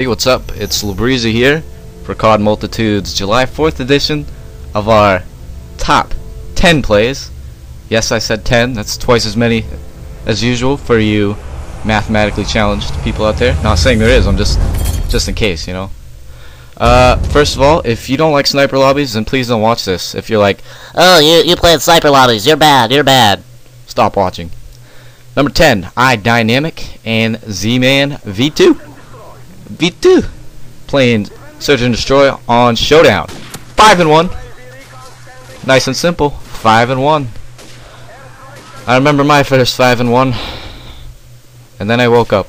Hey, what's up? It's Labreezy here for COD Multitudes July 4th edition of our top 10 plays. Yes, I said 10. That's twice as many as usual for you mathematically challenged people out there. Not saying there is, I'm just just in case, you know. Uh, first of all, if you don't like sniper lobbies, then please don't watch this. If you're like, Oh, you you played sniper lobbies. You're bad. You're bad. stop watching. Number 10, I Dynamic and Z-Man V2. V2 playing Search and Destroy on Showdown. 5 and 1. Nice and simple. 5 and 1. I remember my first 5 and 1. And then I woke up.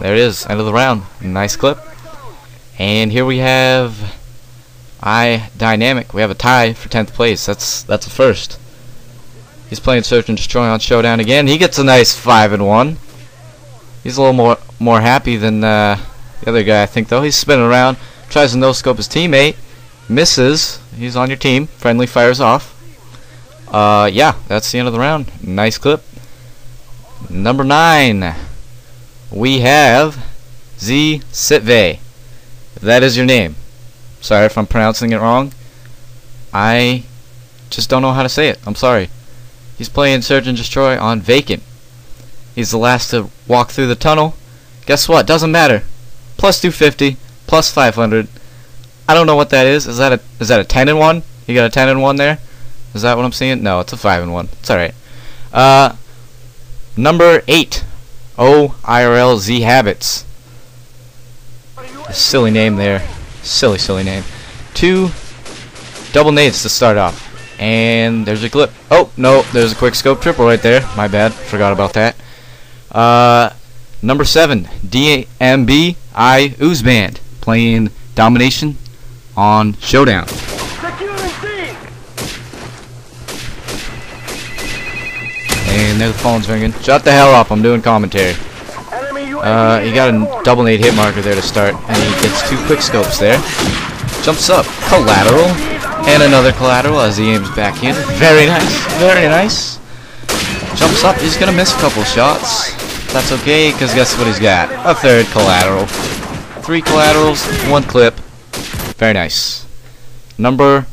There it is, end of the round. Nice clip. And here we have I Dynamic. We have a tie for 10th place. That's that's a first. He's playing Search and Destroy on Showdown again. He gets a nice 5 and 1. He's a little more more happy than uh, the other guy, I think, though. He's spinning around, tries to no-scope his teammate, misses. He's on your team. Friendly fires off. Uh, yeah, that's the end of the round. Nice clip. Number nine, we have Z Sitve. That is your name. Sorry if I'm pronouncing it wrong. I just don't know how to say it. I'm sorry. He's playing Search and Destroy on Vacant. He's the last to walk through the tunnel. Guess what? Doesn't matter. Plus 250, plus 500. I don't know what that is. Is that a is that a 10 and 1? You got a 10 and 1 there? Is that what I'm seeing? No, it's a 5 and 1. It's all right. Uh number 8. O Habits. A silly name there. Silly silly name. Two double nades to start off. And there's a clip. Oh, no, there's a quick scope triple right there. My bad. Forgot about that. Uh, number seven, DMB I Ooze Band playing Domination on Showdown. And there the phone's ringing. Shut the hell up! I'm doing commentary. Uh, he got a double nade hit marker there to start, and he gets two quick scopes there. Jumps up, collateral, and another collateral as he aims back in. Very nice, very nice. Jumps up, he's gonna miss a couple shots. That's okay, because guess what he's got? A third collateral. Three collaterals, one clip. Very nice. Number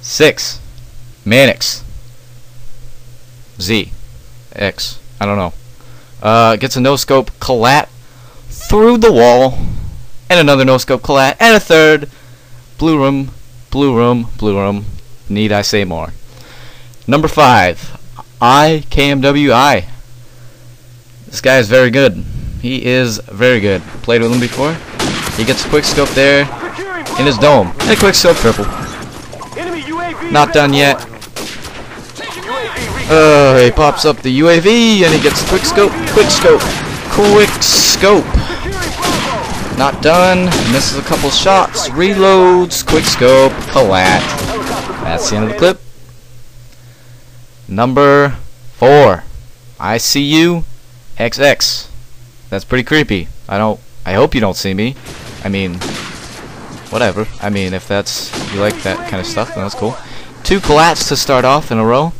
six. Manix. Z. X. I don't know. Uh, gets a no-scope collat through the wall. And another no-scope collat. And a third. Blue room. Blue room. Blue room. Need I say more? Number five. I KMWI. This guy is very good. He is very good. Played with him before. He gets a quick scope there in his dome. And a quick scope triple. Not done yet. Uh, he pops up the UAV and he gets a quick scope, quick scope, quick scope. Not done. Misses a couple shots. Reloads. Quick scope. Collat. That's the end of the clip. Number four. ICU XX. That's pretty creepy. I don't. I hope you don't see me. I mean, whatever. I mean, if that's you like that kind of stuff, then that's cool. Two collats to start off in a row.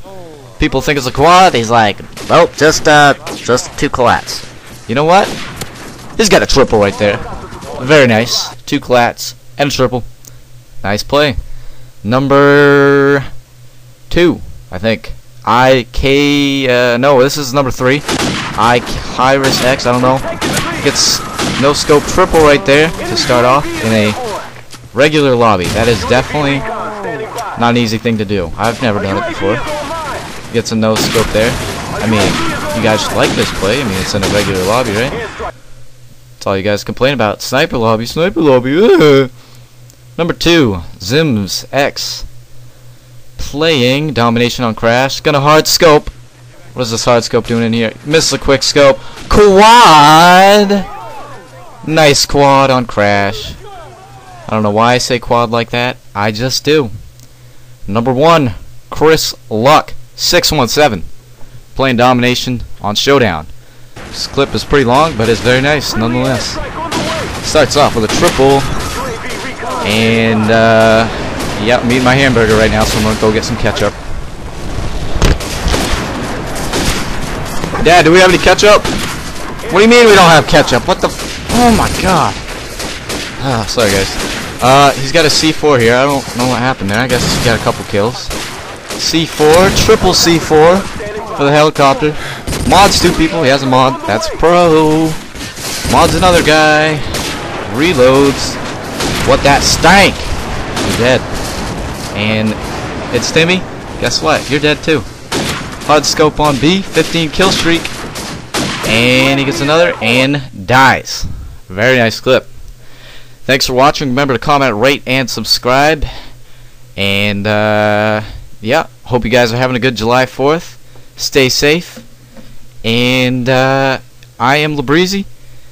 People think it's a quad. He's like, well, just uh, just two collats. You know what? He's got a triple right there. Very nice. Two collats and a triple. Nice play. Number two, I think. I K. Uh, no, this is number three. I Iris X. I don't know. Gets no scope triple right there to start off in a regular lobby. That is definitely not an easy thing to do. I've never done it before. Gets a no scope there. I mean, you guys like this play. I mean, it's in a regular lobby, right? That's all you guys complain about. Sniper lobby, sniper lobby. Number two, Zims X. Playing Domination on Crash. Gonna hard scope. What is this hard scope doing in here? Miss a quick scope. Quad! Nice quad on Crash. I don't know why I say quad like that. I just do. Number one, Chris Luck. 617. Playing Domination on Showdown. This clip is pretty long, but it's very nice nonetheless. Starts off with a triple. And, uh, yeah, I'm eating my hamburger right now, so I'm gonna go get some ketchup. Dad, do we have any ketchup? What do you mean we don't have ketchup? What the? Oh my god. Ah, sorry guys. Uh, he's got a C4 here. I don't know what happened there. I guess he got a couple kills. C4, triple C4 for the helicopter. Mods two people. He has a mod. That's pro. Mods another guy. Reloads. What that stank? You're dead. And it's Timmy. Guess what? You're dead too. HUD scope on B. 15 kill streak. And he gets another and dies. Very nice clip. Thanks for watching. Remember to comment, rate, and subscribe. And, uh, yeah, hope you guys are having a good July 4th. Stay safe. And, uh, I am Labreezy.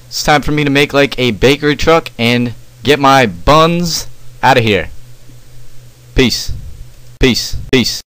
It's time for me to make, like, a bakery truck and get my buns out of here. Peace. Peace. Peace.